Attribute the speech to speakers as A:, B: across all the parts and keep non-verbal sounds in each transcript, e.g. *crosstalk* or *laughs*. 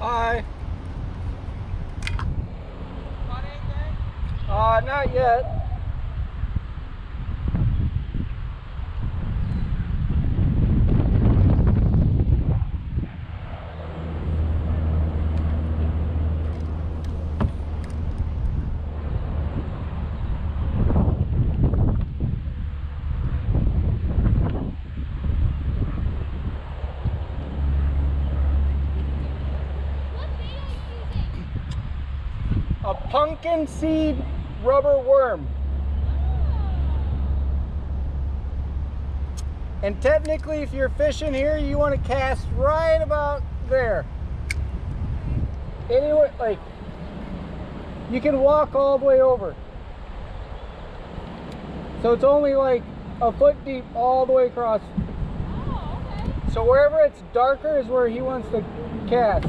A: Hi. Uh, not yet. Pumpkin seed rubber worm. And technically, if you're fishing here, you want to cast right about there. Anyway, like, you can walk all the way over. So it's only like a foot deep all the way across.
B: Oh, okay.
A: So wherever it's darker is where he wants to cast.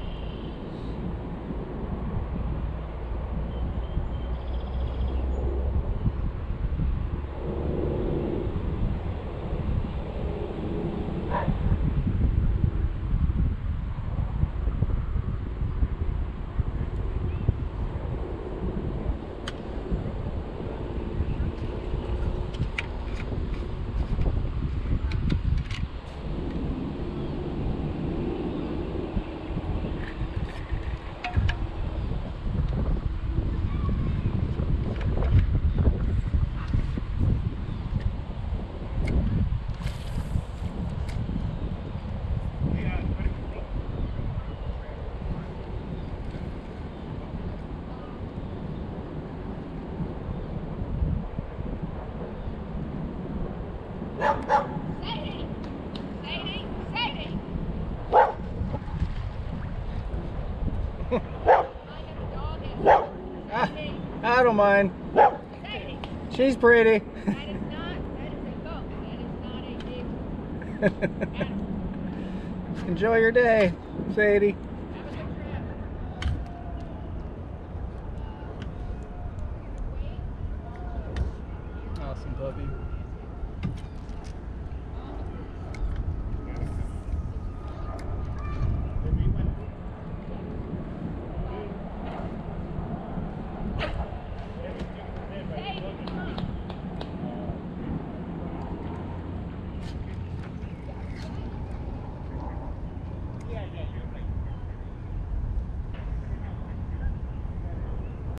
A: *laughs*
B: I
A: don't mind. She's pretty. *laughs* Enjoy your day, Sadie. Awesome puppy.